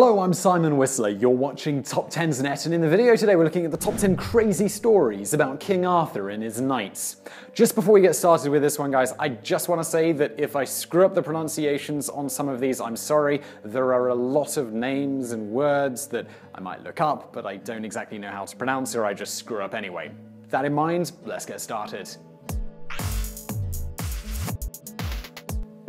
Hello, I'm Simon Whistler. You're watching TopTenz Net, and in the video today we're looking at the top 10 crazy stories about King Arthur and his knights. Just before we get started with this one, guys, I just want to say that if I screw up the pronunciations on some of these, I'm sorry. There are a lot of names and words that I might look up, but I don't exactly know how to pronounce, or I just screw up anyway. That in mind, let's get started.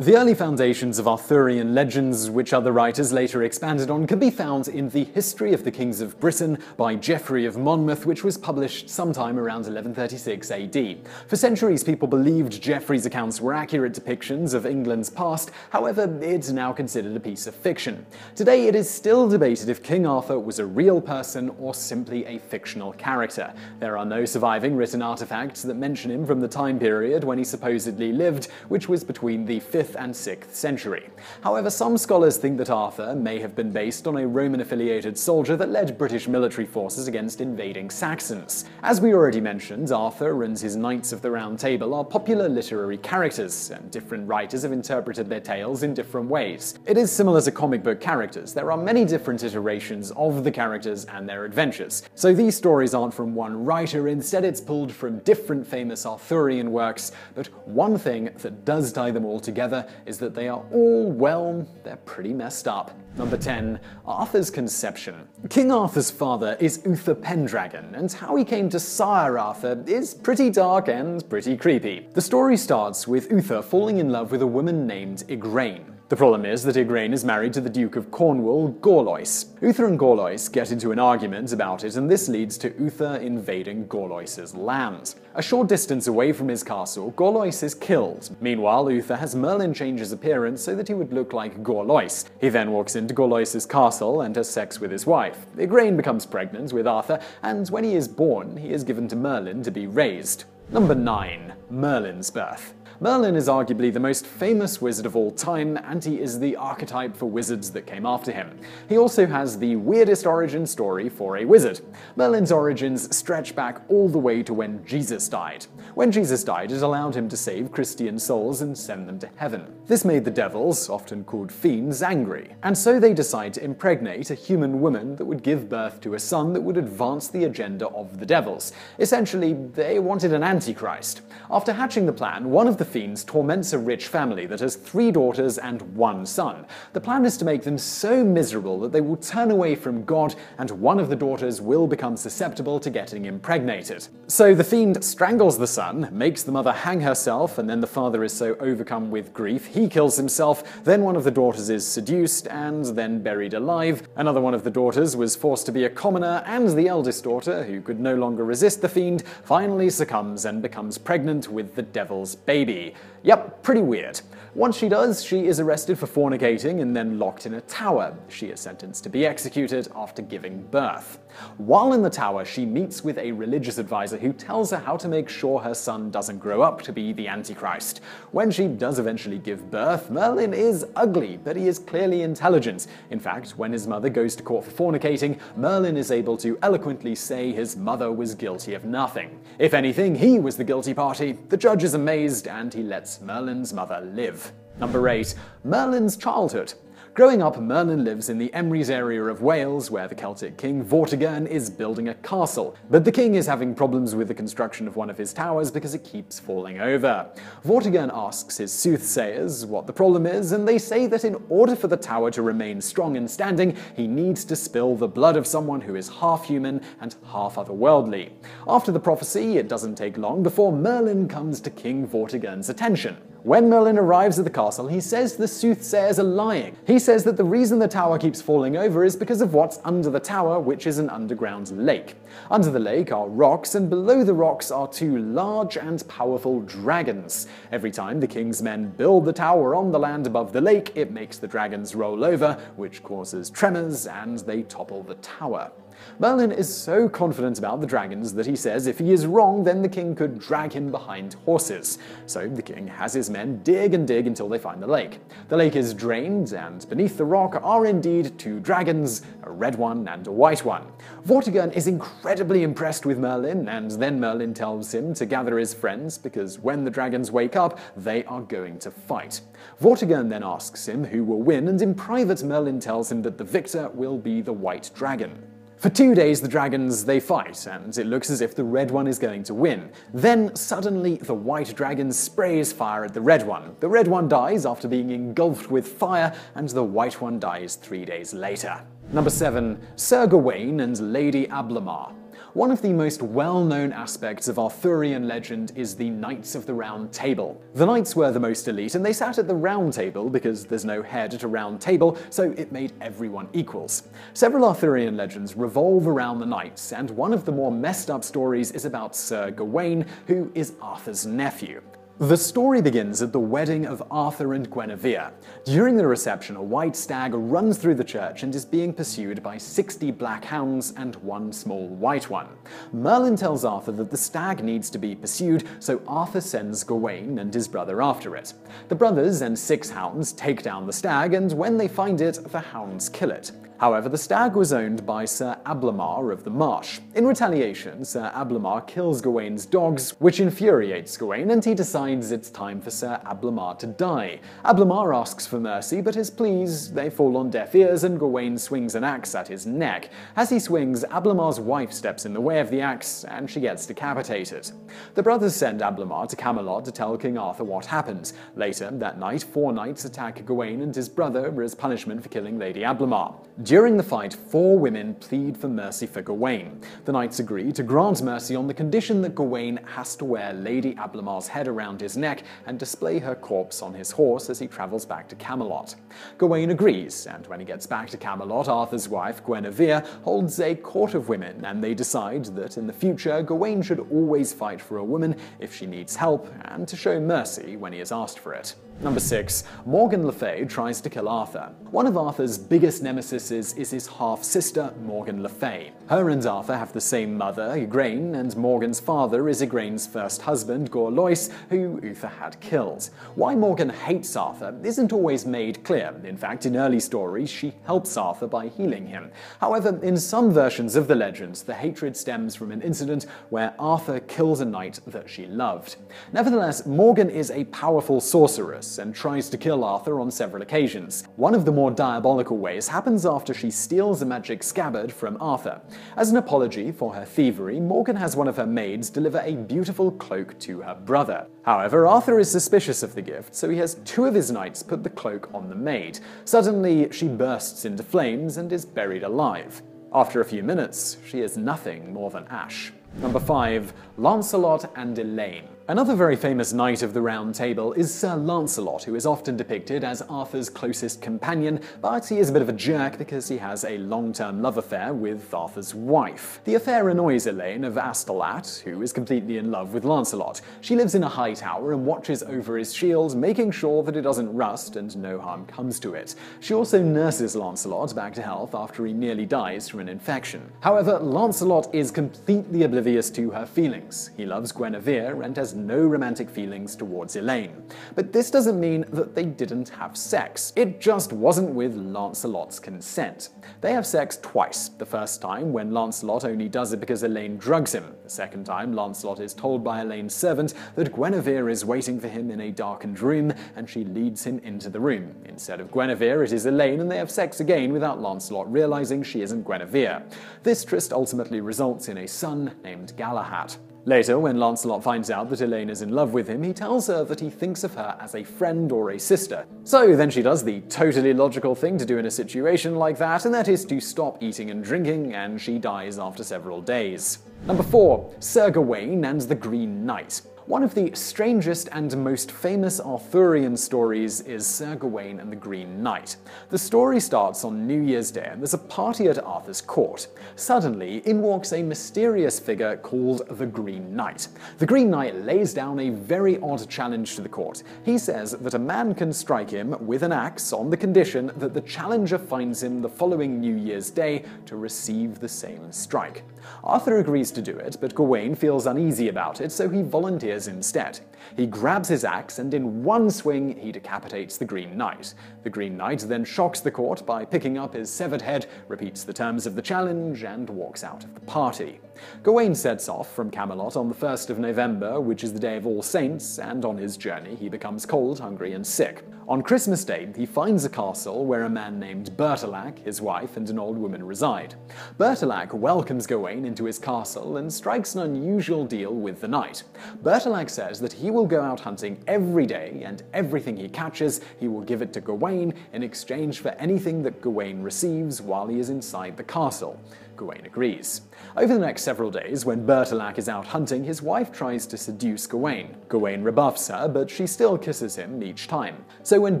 The early foundations of Arthurian legends, which other writers later expanded on, can be found in The History of the Kings of Britain by Geoffrey of Monmouth, which was published sometime around 1136 AD. For centuries, people believed Geoffrey's accounts were accurate depictions of England's past, however, it's now considered a piece of fiction. Today, it is still debated if King Arthur was a real person or simply a fictional character. There are no surviving written artifacts that mention him from the time period when he supposedly lived, which was between the 5th 5th and 6th century. However, some scholars think that Arthur may have been based on a Roman affiliated soldier that led British military forces against invading Saxons. As we already mentioned, Arthur and his Knights of the Round Table are popular literary characters, and different writers have interpreted their tales in different ways. It is similar to comic book characters, there are many different iterations of the characters and their adventures. So these stories aren't from one writer, instead, it's pulled from different famous Arthurian works, but one thing that does tie them all together is that they are all, well, they're pretty messed up. Number 10. Arthur's conception. King Arthur's father is Uther Pendragon, and how he came to sire Arthur is pretty dark and pretty creepy. The story starts with Uther falling in love with a woman named Igraine. The problem is that Igraine is married to the Duke of Cornwall, Gorlois. Uther and Gorlois get into an argument about it, and this leads to Uther invading Gorlois's land. A short distance away from his castle, Gorlois is killed. Meanwhile, Uther has Merlin change his appearance so that he would look like Gorlois. He then walks into Gorlois's castle and has sex with his wife. Igraine becomes pregnant with Arthur, and when he is born, he is given to Merlin to be raised. Number 9. Merlin's birth. Merlin is arguably the most famous wizard of all time, and he is the archetype for wizards that came after him. He also has the weirdest origin story for a wizard. Merlin's origins stretch back all the way to when Jesus died. When Jesus died, it allowed him to save Christian souls and send them to heaven. This made the devils, often called fiends, angry, and so they decide to impregnate a human woman that would give birth to a son that would advance the agenda of the devils. Essentially, they wanted an antichrist. After hatching the plan, one of the fiends torments a rich family that has three daughters and one son. The plan is to make them so miserable that they will turn away from God and one of the daughters will become susceptible to getting impregnated. So the fiend strangles the son, makes the mother hang herself, and then the father is so overcome with grief he kills himself. Then one of the daughters is seduced and then buried alive. Another one of the daughters was forced to be a commoner, and the eldest daughter, who could no longer resist the fiend, finally succumbs and becomes pregnant with the devil's baby see Yep, pretty weird. Once she does, she is arrested for fornicating and then locked in a tower. She is sentenced to be executed after giving birth. While in the tower, she meets with a religious advisor who tells her how to make sure her son doesn't grow up to be the Antichrist. When she does eventually give birth, Merlin is ugly, but he is clearly intelligent. In fact, when his mother goes to court for fornicating, Merlin is able to eloquently say his mother was guilty of nothing. If anything, he was the guilty party. The judge is amazed and he lets Merlin's mother live. Number 8. Merlin's childhood. Growing up, Merlin lives in the Emrys area of Wales, where the Celtic king Vortigern is building a castle. But the king is having problems with the construction of one of his towers because it keeps falling over. Vortigern asks his soothsayers what the problem is, and they say that in order for the tower to remain strong and standing, he needs to spill the blood of someone who is half human and half otherworldly. After the prophecy, it doesn't take long before Merlin comes to King Vortigern's attention. When Merlin arrives at the castle, he says the soothsayers are lying. He says that the reason the tower keeps falling over is because of what's under the tower, which is an underground lake. Under the lake are rocks, and below the rocks are two large and powerful dragons. Every time the king's men build the tower on the land above the lake, it makes the dragons roll over, which causes tremors, and they topple the tower. Merlin is so confident about the dragons that he says if he is wrong, then the king could drag him behind horses. So the king has his men dig and dig until they find the lake. The lake is drained, and beneath the rock are indeed two dragons, a red one and a white one. Vortigern is incredibly impressed with Merlin, and then Merlin tells him to gather his friends because when the dragons wake up, they are going to fight. Vortigern then asks him who will win, and in private, Merlin tells him that the victor will be the white dragon. For two days, the dragons they fight, and it looks as if the red one is going to win. Then, suddenly, the white dragon sprays fire at the red one. The red one dies after being engulfed with fire, and the white one dies three days later. Number 7. Sir Gawain and Lady Ablamar. One of the most well known aspects of Arthurian legend is the Knights of the Round Table. The knights were the most elite, and they sat at the round table because there's no head at a round table, so it made everyone equals. Several Arthurian legends revolve around the knights, and one of the more messed up stories is about Sir Gawain, who is Arthur's nephew. The story begins at the wedding of Arthur and Guinevere. During the reception, a white stag runs through the church and is being pursued by 60 black hounds and one small white one. Merlin tells Arthur that the stag needs to be pursued, so Arthur sends Gawain and his brother after it. The brothers and six hounds take down the stag, and when they find it, the hounds kill it. However, the stag was owned by Sir Ablamar of the Marsh. In retaliation, Sir Ablamar kills Gawain's dogs, which infuriates Gawain, and he decides it's time for Sir Ablamar to die. Ablamar asks for mercy, but his pleas they fall on deaf ears, and Gawain swings an axe at his neck. As he swings, Ablamar's wife steps in the way of the axe, and she gets decapitated. The brothers send Ablamar to Camelot to tell King Arthur what happened. Later that night, four knights attack Gawain and his brother as punishment for killing Lady Ablamar. During the fight, four women plead for mercy for Gawain. The knights agree to grant mercy on the condition that Gawain has to wear Lady Ablamar's head around his neck and display her corpse on his horse as he travels back to Camelot. Gawain agrees, and when he gets back to Camelot, Arthur's wife, Guinevere, holds a court of women, and they decide that in the future, Gawain should always fight for a woman if she needs help, and to show mercy when he is asked for it. Number 6. Morgan Le Fay tries to kill Arthur. One of Arthur's biggest nemesis is his half sister, Morgan Le Fay. Her and Arthur have the same mother, Igraine, and Morgan's father is Igraine's first husband, Gorlois, who Uther had killed. Why Morgan hates Arthur isn't always made clear. In fact, in early stories, she helps Arthur by healing him. However, in some versions of the legend, the hatred stems from an incident where Arthur kills a knight that she loved. Nevertheless, Morgan is a powerful sorceress and tries to kill Arthur on several occasions. One of the more diabolical ways happens after she steals a magic scabbard from Arthur. As an apology for her thievery, Morgan has one of her maids deliver a beautiful cloak to her brother. However, Arthur is suspicious of the gift, so he has two of his knights put the cloak on the maid. Suddenly, she bursts into flames and is buried alive. After a few minutes, she is nothing more than ash. Number 5. Lancelot and Elaine. Another very famous knight of the Round Table is Sir Lancelot, who is often depicted as Arthur's closest companion, but he is a bit of a jerk because he has a long-term love affair with Arthur's wife. The affair annoys Elaine of Astolat, who is completely in love with Lancelot. She lives in a high tower and watches over his shield, making sure that it doesn't rust and no harm comes to it. She also nurses Lancelot back to health after he nearly dies from an infection. However, Lancelot is completely oblivious to her feelings. He loves Guinevere and has no romantic feelings towards Elaine. But this doesn't mean that they didn't have sex. It just wasn't with Lancelot's consent. They have sex twice. The first time, when Lancelot only does it because Elaine drugs him. The second time, Lancelot is told by Elaine's servant that Guinevere is waiting for him in a darkened room, and she leads him into the room. Instead of Guinevere, it is Elaine, and they have sex again without Lancelot realizing she isn't Guinevere. This tryst ultimately results in a son named Galahad. Later, when Lancelot finds out that Elaine is in love with him, he tells her that he thinks of her as a friend or a sister. So then she does the totally logical thing to do in a situation like that, and that is to stop eating and drinking, and she dies after several days. Number 4. Sir Gawain and the Green Knight. One of the strangest and most famous Arthurian stories is Sir Gawain and the Green Knight. The story starts on New Year's Day and there's a party at Arthur's court. Suddenly, in walks a mysterious figure called the Green Knight. The Green Knight lays down a very odd challenge to the court. He says that a man can strike him with an axe on the condition that the challenger finds him the following New Year's Day to receive the same strike. Arthur agrees to do it, but Gawain feels uneasy about it, so he volunteers instead. He grabs his axe and in one swing he decapitates the Green Knight. The Green Knight then shocks the court by picking up his severed head, repeats the terms of the challenge, and walks out of the party. Gawain sets off from Camelot on the 1st of November, which is the day of All Saints, and on his journey he becomes cold, hungry, and sick. On Christmas Day, he finds a castle where a man named Bertilac, his wife, and an old woman reside. Bertilac welcomes Gawain into his castle and strikes an unusual deal with the knight. Bertilac says that he will go out hunting every day, and everything he catches, he will give it to Gawain in exchange for anything that Gawain receives while he is inside the castle. Gawain agrees. Over the next several days, when Bertilac is out hunting, his wife tries to seduce Gawain. Gawain rebuffs her, but she still kisses him each time. So when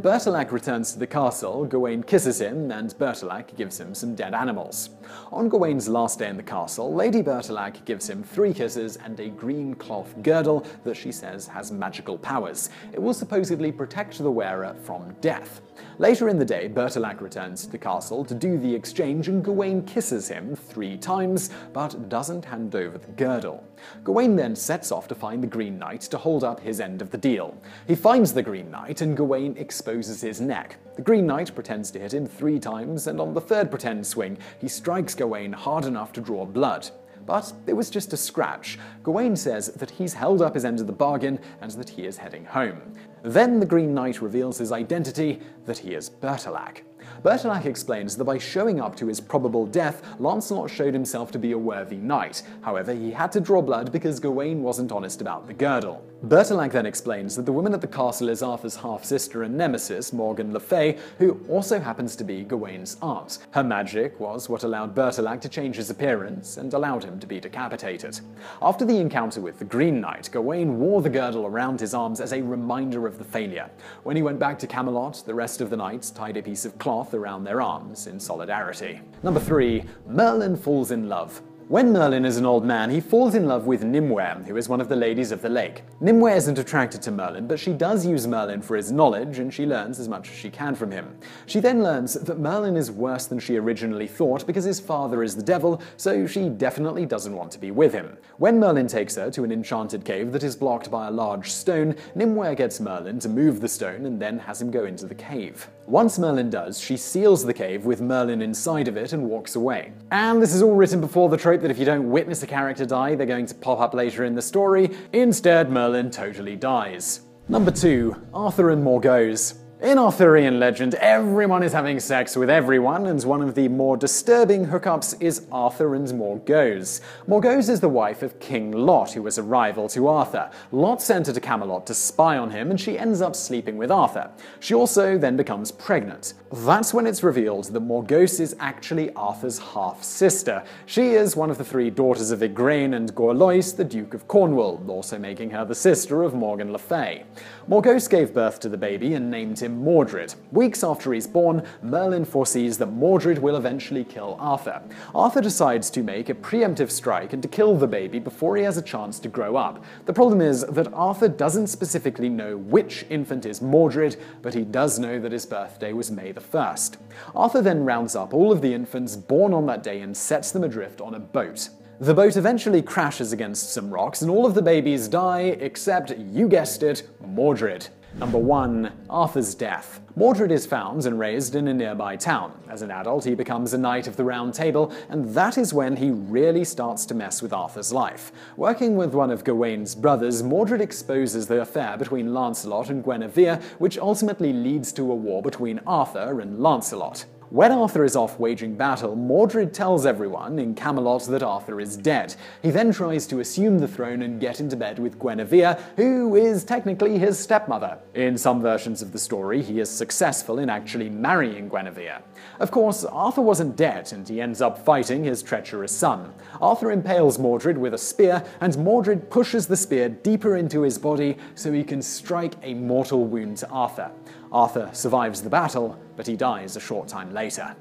Bertilac returns to the castle, Gawain kisses him, and Bertilac gives him some dead animals. On Gawain's last day in the castle, Lady Bertilac gives him three kisses and a green cloth girdle that she says has magical powers. It will supposedly protect the wearer from death. Later in the day, Bertilac returns to the castle to do the exchange, and Gawain kisses him three times, but doesn't hand over the girdle. Gawain then sets off to find the Green Knight to hold up his end of the deal. He finds the Green Knight, and Gawain exposes his neck. The Green Knight pretends to hit him three times, and on the third pretend swing, he strikes Gawain hard enough to draw blood. But it was just a scratch. Gawain says that he's held up his end of the bargain and that he is heading home. Then the Green Knight reveals his identity that he is Bertilac. Bertilac explains that by showing up to his probable death, Lancelot showed himself to be a worthy knight. However, he had to draw blood because Gawain wasn't honest about the girdle. Bertilac then explains that the woman at the castle is Arthur's half sister and nemesis, Morgan Le Fay, who also happens to be Gawain's aunt. Her magic was what allowed Bertilac to change his appearance and allowed him to be decapitated. After the encounter with the Green Knight, Gawain wore the girdle around his arms as a reminder of the failure. When he went back to Camelot, the rest of the knights tied a piece of cloth around their arms in solidarity. Number 3. Merlin falls in love. When Merlin is an old man, he falls in love with Nimue, who is one of the ladies of the lake. Nimue isn't attracted to Merlin, but she does use Merlin for his knowledge, and she learns as much as she can from him. She then learns that Merlin is worse than she originally thought because his father is the devil, so she definitely doesn't want to be with him. When Merlin takes her to an enchanted cave that is blocked by a large stone, Nimue gets Merlin to move the stone and then has him go into the cave. Once Merlin does, she seals the cave with Merlin inside of it and walks away. And this is all written before the trope that if you don't witness a character die, they're going to pop up later in the story. Instead, Merlin totally dies. Number 2. Arthur and Morgause. In Arthurian legend, everyone is having sex with everyone, and one of the more disturbing hookups is Arthur and Morgause. Morgause is the wife of King Lot, who was a rival to Arthur. Lot sent her to Camelot to spy on him, and she ends up sleeping with Arthur. She also then becomes pregnant. That's when it's revealed that Morgause is actually Arthur's half sister. She is one of the three daughters of Igraine and Gorlois, the Duke of Cornwall, also making her the sister of Morgan Le Fay. Morgause gave birth to the baby and named him Mordred. Weeks after he's born, Merlin foresees that Mordred will eventually kill Arthur. Arthur decides to make a preemptive strike and to kill the baby before he has a chance to grow up. The problem is that Arthur doesn't specifically know which infant is Mordred, but he does know that his birthday was May the 1st. Arthur then rounds up all of the infants born on that day and sets them adrift on a boat. The boat eventually crashes against some rocks and all of the babies die except, you guessed it, Mordred. Number 1. Arthur's death. Mordred is found and raised in a nearby town. As an adult, he becomes a Knight of the Round Table, and that is when he really starts to mess with Arthur's life. Working with one of Gawain's brothers, Mordred exposes the affair between Lancelot and Guinevere, which ultimately leads to a war between Arthur and Lancelot. When Arthur is off waging battle, Mordred tells everyone in Camelot that Arthur is dead. He then tries to assume the throne and get into bed with Guinevere, who is technically his stepmother. In some versions of the story, he is successful in actually marrying Guinevere. Of course, Arthur wasn't dead, and he ends up fighting his treacherous son. Arthur impales Mordred with a spear, and Mordred pushes the spear deeper into his body so he can strike a mortal wound to Arthur. Arthur survives the battle, but he dies a short time later.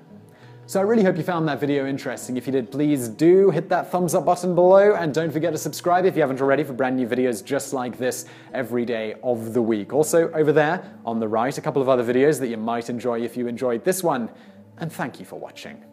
So I really hope you found that video interesting. If you did, please do hit that thumbs up button below and don't forget to subscribe if you haven't already for brand new videos just like this every day of the week. Also, over there on the right, a couple of other videos that you might enjoy if you enjoyed this one. And thank you for watching.